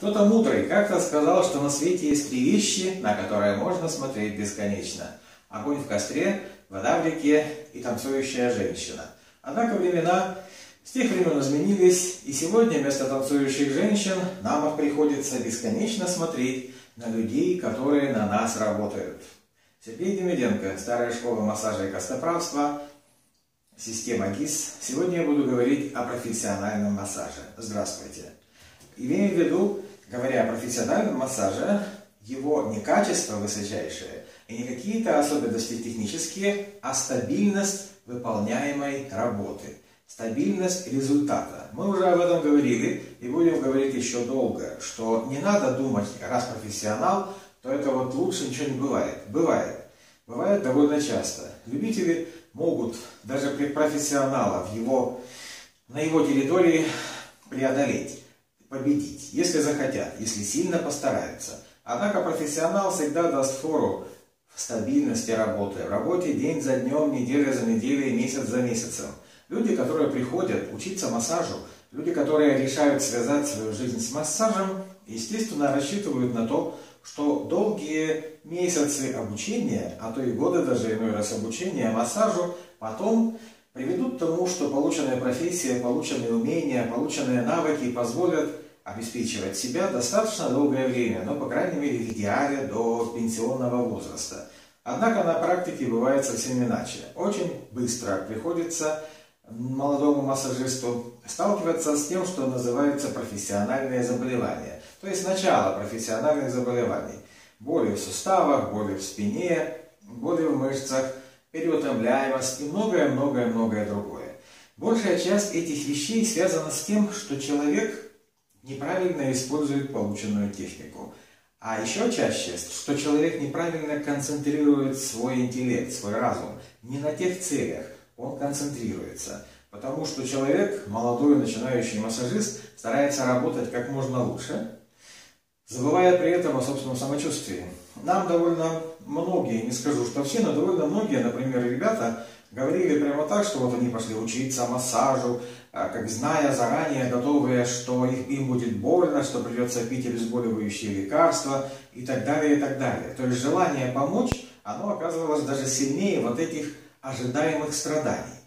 Кто-то мудрый как-то сказал, что на свете есть три вещи, на которые можно смотреть бесконечно. Огонь в костре, вода в реке и танцующая женщина. Однако времена с тех времен изменились, и сегодня вместо танцующих женщин нам приходится бесконечно смотреть на людей, которые на нас работают. Сергей Демиденко, Старая школа массажа и костоправства, система ГИС. Сегодня я буду говорить о профессиональном массаже. Здравствуйте. Имею в виду, говоря о профессиональном массаже, его не качество высочайшее и не какие-то особенности технические, а стабильность выполняемой работы, стабильность результата. Мы уже об этом говорили и будем говорить еще долго, что не надо думать, раз профессионал, то это вот лучше ничего не бывает. Бывает. Бывает довольно часто. Любители могут даже при профессионала в его, на его территории преодолеть, победить, если захотят, если сильно постараются. Однако профессионал всегда даст фору в стабильности работы, в работе день за днем, неделя за неделей, месяц за месяцем. Люди, которые приходят учиться массажу, люди, которые решают связать свою жизнь с массажем, естественно, рассчитывают на то, что долгие месяцы обучения, а то и годы даже иной раз обучения массажу, потом приведут к тому, что полученная профессия, полученные умения, полученные навыки позволят обеспечивать себя достаточно долгое время, но, по крайней мере, в идеале до пенсионного возраста. Однако на практике бывает совсем иначе. Очень быстро приходится молодому массажисту сталкиваться с тем, что называется профессиональное заболевание. То есть начало профессиональных заболеваний. Боли в суставах, боли в спине, боли в мышцах, переутомляемость и многое-многое-многое другое. Большая часть этих вещей связана с тем, что человек неправильно использует полученную технику. А еще чаще, что человек неправильно концентрирует свой интеллект, свой разум. Не на тех целях он концентрируется. Потому что человек, молодой начинающий массажист, старается работать как можно лучше, забывая при этом о собственном самочувствии. Нам довольно многие, не скажу, что все, но довольно многие, например, ребята, говорили прямо так, что вот они пошли учиться массажу, а, как зная заранее, готовые, что их, им будет больно, что придется пить обезболивающие лекарства и так далее, и так далее. То есть желание помочь, оно оказывалось даже сильнее вот этих ожидаемых страданий.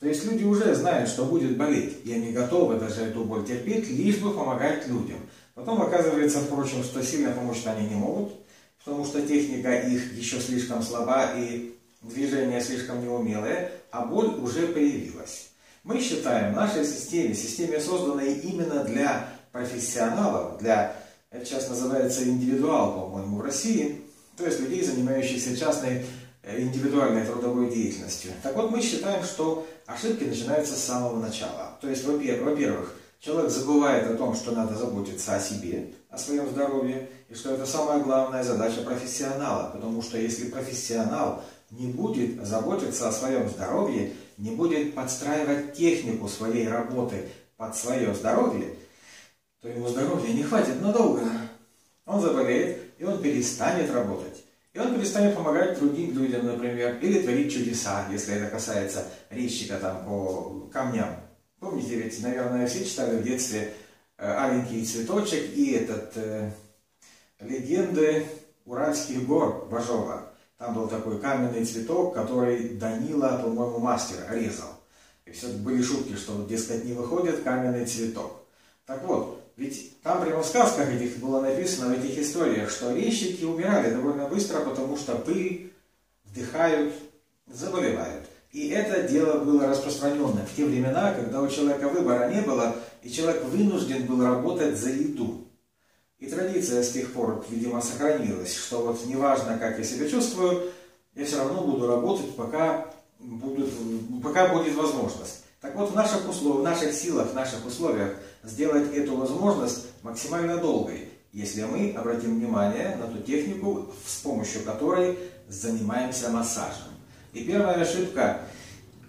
То есть люди уже знают, что будет болеть, и они готовы даже эту боль терпеть, лишь бы помогать людям. Потом оказывается, впрочем, что сильно помочь они не могут, потому что техника их еще слишком слаба и движения слишком неумелые, а боль уже появилась. Мы считаем в нашей системе, системе, созданной именно для профессионалов, для, это сейчас называется индивидуал, по-моему, в России, то есть людей, занимающихся частной э, индивидуальной трудовой деятельностью. Так вот, мы считаем, что ошибки начинаются с самого начала. То есть, во-первых, человек забывает о том, что надо заботиться о себе, о своем здоровье, и что это самая главная задача профессионала, потому что если профессионал не будет заботиться о своем здоровье, не будет подстраивать технику своей работы под свое здоровье, то ему здоровья не хватит надолго. Он заболеет, и он перестанет работать. И он перестанет помогать другим людям, например, или творить чудеса, если это касается резчика там по камням. Помните, ведь, наверное, все читали в детстве э, «Аленький цветочек» и этот э, легенды Уральских гор Бажова. Там был такой каменный цветок, который Данила, по-моему, мастер резал. И все были шутки, что, дескать, не выходит каменный цветок. Так вот, ведь там прямо в сказках этих было написано, в этих историях, что резчики умирали довольно быстро, потому что пыль вдыхают, заболевают. И это дело было распространенное в те времена, когда у человека выбора не было, и человек вынужден был работать за еду. И традиция с тех пор, видимо, сохранилась, что вот неважно, как я себя чувствую, я все равно буду работать, пока, будут, пока будет возможность. Так вот, в наших, условиях, в наших силах, в наших условиях сделать эту возможность максимально долгой, если мы обратим внимание на ту технику, с помощью которой занимаемся массажем. И первая ошибка,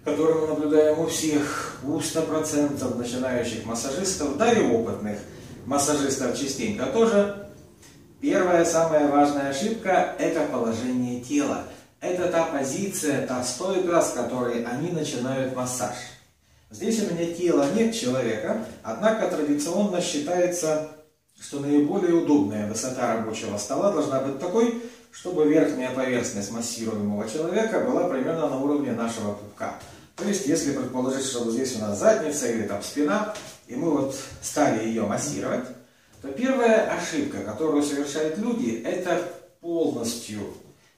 которую мы наблюдаем у всех, у 100% начинающих массажистов, да и опытных – массажистов частенько тоже. Первая, самая важная ошибка – это положение тела. Это та позиция, та стойка, с которой они начинают массаж. Здесь у меня тела нет человека, однако традиционно считается, что наиболее удобная высота рабочего стола должна быть такой, чтобы верхняя поверхность массируемого человека была примерно на уровне нашего пупка. То есть, если предположить, что вот здесь у нас задница или там спина, и мы вот стали ее массировать, то первая ошибка, которую совершают люди, это полностью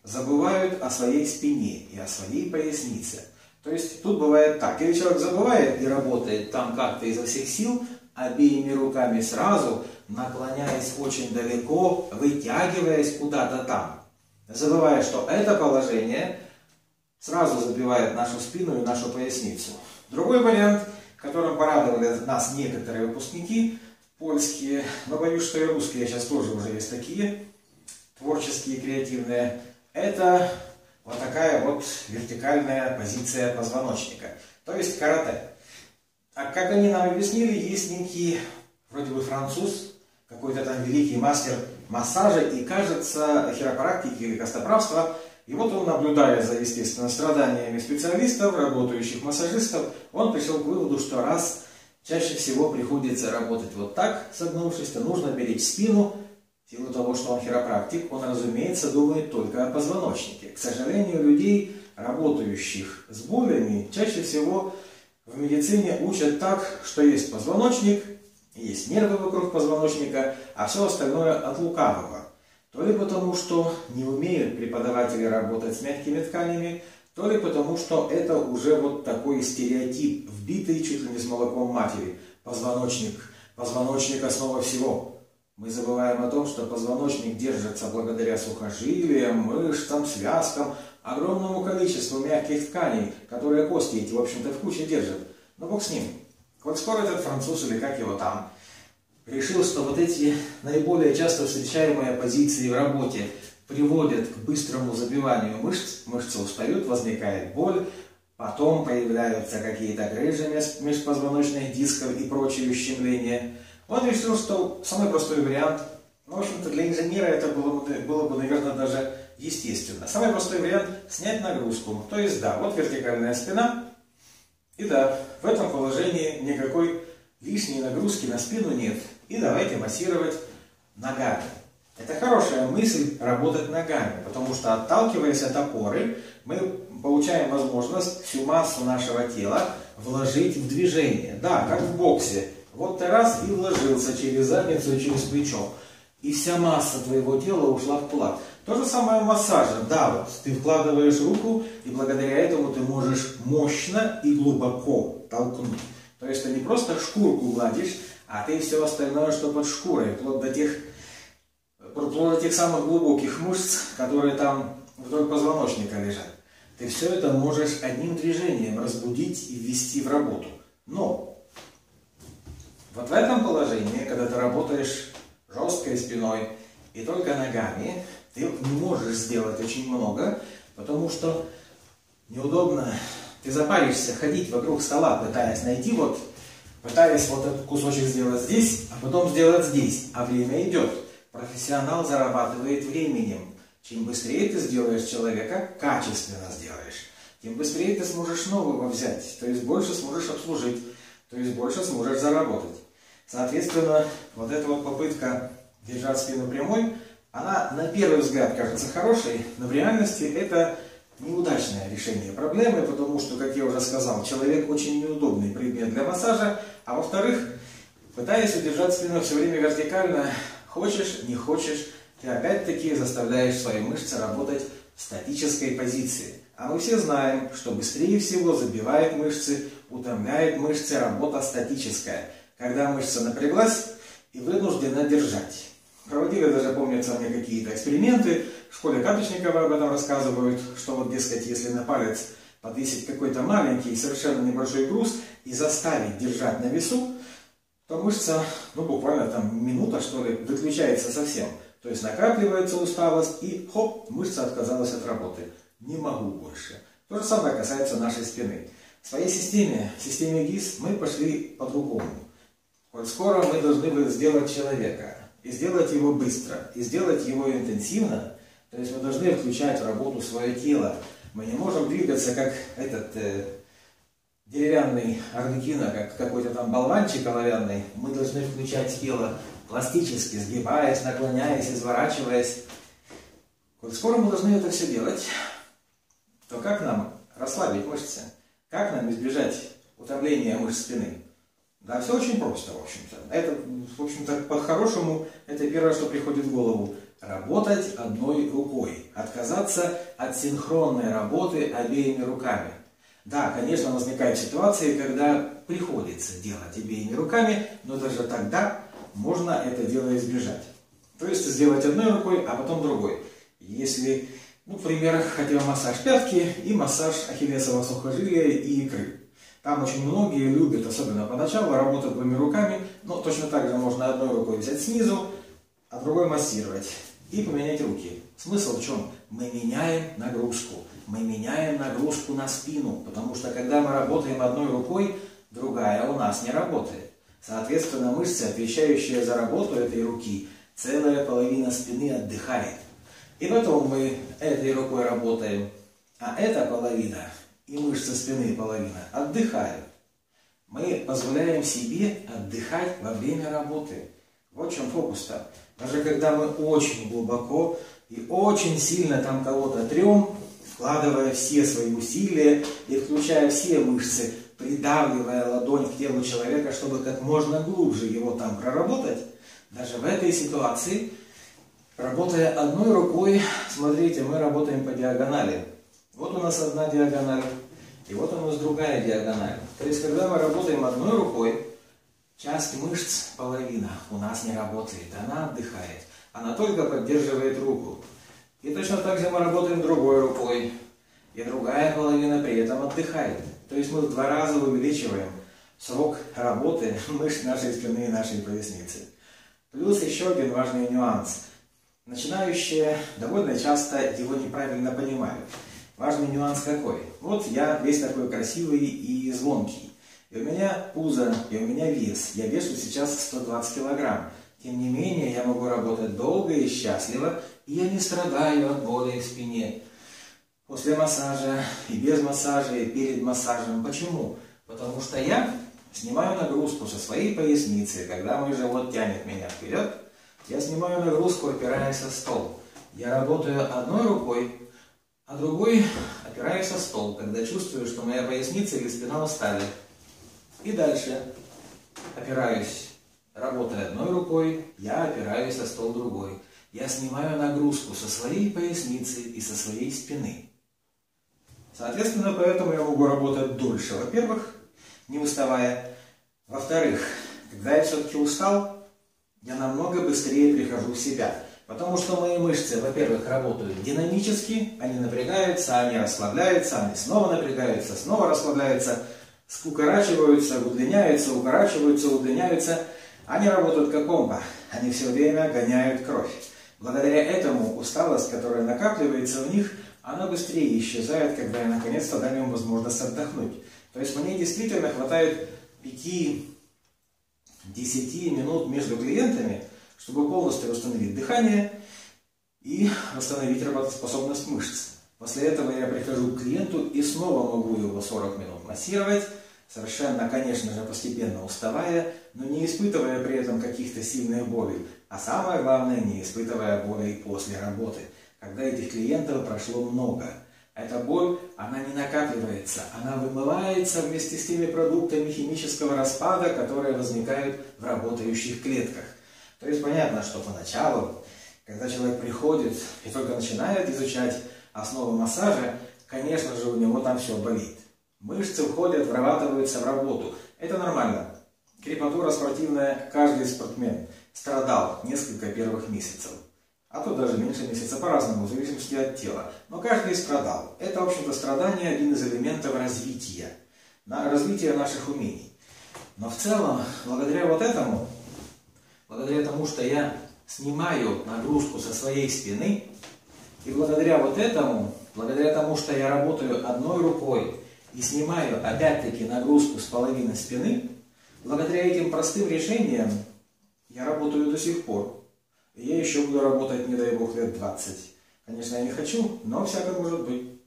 забывают о своей спине и о своей пояснице. То есть тут бывает так, или человек забывает и работает там как-то изо всех сил, обеими руками сразу, наклоняясь очень далеко, вытягиваясь куда-то там, забывая, что это положение сразу забивает нашу спину и нашу поясницу. Другой вариант, которым порадовали нас некоторые выпускники, польские, но боюсь, что и русские сейчас тоже уже есть такие, творческие, креативные, это вот такая вот вертикальная позиция позвоночника, то есть карате. А как они нам объяснили, есть некий, вроде бы француз, какой-то там великий мастер массажа и, кажется, хиропрактики или костоправства, и вот он, наблюдая за, естественно, страданиями специалистов, работающих массажистов, он пришел к выводу, что раз чаще всего приходится работать вот так, согнувшись, то нужно беречь спину, в силу того, что он хиропрактик, он, разумеется, думает только о позвоночнике. К сожалению, людей, работающих с болями, чаще всего в медицине учат так, что есть позвоночник, есть нервы вокруг позвоночника, а все остальное от лукавого. То ли потому, что не умеют преподаватели работать с мягкими тканями, то ли потому, что это уже вот такой стереотип, вбитый чуть ли не с молоком матери. Позвоночник. Позвоночник – основа всего. Мы забываем о том, что позвоночник держится благодаря сухожилиям, мышцам, связкам, огромному количеству мягких тканей, которые кости эти, в общем-то, в куче держат. Но бог с ним. Вот скоро этот француз, или как его там, решил, что вот эти наиболее часто встречаемые позиции в работе приводят к быстрому забиванию мышц, мышцы устают, возникает боль, потом появляются какие-то грыжи межпозвоночных дисков и прочие ущемления – он решил, что самый простой вариант, ну, в общем-то, для инженера это было бы, было бы, наверное, даже естественно. Самый простой вариант – снять нагрузку. То есть, да, вот вертикальная спина, и да, в этом положении никакой лишней нагрузки на спину нет. И давайте массировать ногами. Это хорошая мысль работать ногами, потому что отталкиваясь от опоры, мы получаем возможность всю массу нашего тела вложить в движение. Да, как в боксе. Вот ты раз и вложился через задницу и через плечо. И вся масса твоего тела ушла в кулак. То же самое в массаже. Да, вот ты вкладываешь руку, и благодаря этому ты можешь мощно и глубоко толкнуть. То есть ты не просто шкурку гладишь, а ты все остальное, что под шкурой, вплоть до тех, вплоть до тех самых глубоких мышц, которые там вдоль позвоночника лежат. Ты все это можешь одним движением разбудить и ввести в работу. Но вот в этом положении, когда ты работаешь жесткой спиной и только ногами, ты не можешь сделать очень много, потому что неудобно. Ты запаришься ходить вокруг стола, пытаясь найти вот, пытаясь вот этот кусочек сделать здесь, а потом сделать здесь. А время идет. Профессионал зарабатывает временем. Чем быстрее ты сделаешь человека, качественно сделаешь, тем быстрее ты сможешь нового взять, то есть больше сможешь обслужить, то есть больше сможешь заработать. Соответственно, вот эта вот попытка держать спину прямой, она на первый взгляд кажется хорошей, но в реальности это неудачное решение проблемы, потому что, как я уже сказал, человек очень неудобный предмет для массажа, а во-вторых, пытаясь удержать спину все время вертикально, хочешь, не хочешь, ты опять-таки заставляешь свои мышцы работать в статической позиции. А мы все знаем, что быстрее всего забивает мышцы, утомляет мышцы работа статическая – когда мышца напряглась и вынуждена держать. Проводили даже, помнятся мне, какие-то эксперименты, в школе карточников об этом рассказывают, что вот, дескать, если на палец подвесить какой-то маленький, совершенно небольшой груз и заставить держать на весу, то мышца, ну буквально там минута, что ли, выключается совсем. То есть накапливается усталость и хоп, мышца отказалась от работы. Не могу больше. То же самое касается нашей спины. В своей системе, в системе ГИС, мы пошли по-другому. Вот скоро мы должны сделать человека, и сделать его быстро, и сделать его интенсивно. То есть мы должны включать в работу свое тело. Мы не можем двигаться как этот э, деревянный арлекино, как какой-то там болванчик оловянный. Мы должны включать тело пластически сгибаясь, наклоняясь, изворачиваясь. Коль скоро мы должны это все делать, то как нам расслабить мышцы? Как нам избежать утомления мышц спины? Да, все очень просто, в общем-то. Это, в общем-то, по-хорошему, это первое, что приходит в голову. Работать одной рукой. Отказаться от синхронной работы обеими руками. Да, конечно, возникают ситуации, когда приходится делать обеими руками, но даже тогда можно это дело избежать. То есть сделать одной рукой, а потом другой. Если, ну, в примерах хотя массаж пятки и массаж ахиллесового сухожилия и икры. Там очень многие любят, особенно поначалу, работать двумя руками, но точно так же можно одной рукой взять снизу, а другой массировать и поменять руки. Смысл в чем? Мы меняем нагрузку. Мы меняем нагрузку на спину, потому что когда мы работаем одной рукой, другая у нас не работает. Соответственно, мышцы, отвечающие за работу этой руки, целая половина спины отдыхает. И потом мы этой рукой работаем, а эта половина и мышцы спины половина отдыхают. Мы позволяем себе отдыхать во время работы. Вот в чем фокус-то. Даже когда мы очень глубоко и очень сильно там кого-то трем, вкладывая все свои усилия и включая все мышцы, придавливая ладонь к телу человека, чтобы как можно глубже его там проработать, даже в этой ситуации, работая одной рукой, смотрите, мы работаем по диагонали. Вот у нас одна диагональ, и вот у нас другая диагональ. То есть, когда мы работаем одной рукой, часть мышц, половина, у нас не работает, она отдыхает. Она только поддерживает руку. И точно так же мы работаем другой рукой, и другая половина при этом отдыхает. То есть мы в два раза увеличиваем срок работы мышц нашей спины и нашей поясницы. Плюс еще один важный нюанс. Начинающие довольно часто его неправильно понимают. Важный нюанс какой? Вот я весь такой красивый и звонкий. И у меня пузо, и у меня вес. Я вешу сейчас 120 килограмм. Тем не менее, я могу работать долго и счастливо, и я не страдаю от боли в спине. После массажа, и без массажа, и перед массажем. Почему? Потому что я снимаю нагрузку со своей поясницы, когда мой живот тянет меня вперед, я снимаю нагрузку, опираясь о стол. Я работаю одной рукой, а другой опираюсь о стол, когда чувствую, что моя поясница или спина устали. И дальше опираюсь, работая одной рукой, я опираюсь о стол другой. Я снимаю нагрузку со своей поясницы и со своей спины. Соответственно, поэтому я могу работать дольше, во-первых, не уставая. Во-вторых, когда я все-таки устал, я намного быстрее прихожу в себя. Потому что мои мышцы, во-первых, работают динамически, они напрягаются, они расслабляются, они снова напрягаются, снова расслабляются, укорачиваются, удлиняются, укорачиваются, удлиняются. Они работают как помпа, они все время гоняют кровь. Благодаря этому усталость, которая накапливается в них, она быстрее исчезает, когда я наконец-то дам им возможность отдохнуть. То есть мне действительно хватает 5-10 минут между клиентами – чтобы полностью восстановить дыхание и восстановить работоспособность мышц. После этого я прихожу к клиенту и снова могу его 40 минут массировать, совершенно, конечно же, постепенно уставая, но не испытывая при этом каких-то сильных болей, а самое главное, не испытывая болей после работы, когда этих клиентов прошло много. Эта боль, она не накапливается, она вымывается вместе с теми продуктами химического распада, которые возникают в работающих клетках. То есть понятно, что поначалу, когда человек приходит и только начинает изучать основы массажа, конечно же, у него там все болит. Мышцы уходят, врабатываются в работу. Это нормально. Крепатура спортивная, каждый спортсмен страдал несколько первых месяцев. А то даже меньше месяца по-разному, в зависимости от тела. Но каждый страдал. Это, в общем-то, страдание один из элементов развития. На развитие наших умений. Но в целом, благодаря вот этому, благодаря тому, что я снимаю нагрузку со своей спины, и благодаря вот этому, благодаря тому, что я работаю одной рукой и снимаю опять-таки нагрузку с половины спины, благодаря этим простым решениям я работаю до сих пор. И я еще буду работать, не дай бог, лет 20. Конечно, я не хочу, но всякое может быть.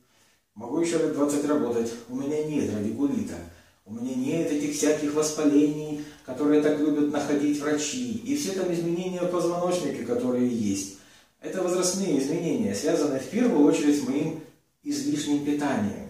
Могу еще лет 20 работать. У меня нет радикулита. У меня нет этих всяких воспалений, которые так любят находить врачи, и все там изменения позвоночника, которые есть. Это возрастные изменения, связанные в первую очередь с моим излишним питанием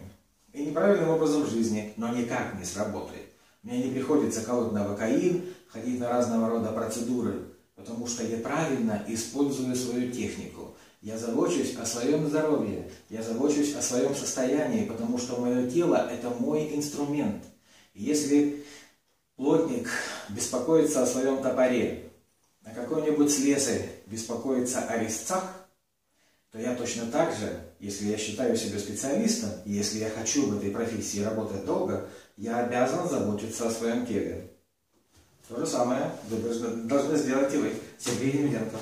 и неправильным образом жизни, но никак не сработает. Мне не приходится колоть навокаин, ходить на разного рода процедуры, потому что я правильно использую свою технику. Я забочусь о своем здоровье, я забочусь о своем состоянии, потому что мое тело – это мой инструмент. Если плотник беспокоится о своем топоре, а какой-нибудь слесарь беспокоится о резцах, то я точно так же, если я считаю себя специалистом, и если я хочу в этой профессии работать долго, я обязан заботиться о своем теле. То же самое вы должны, сделать и вы, Сергей Емельяненко.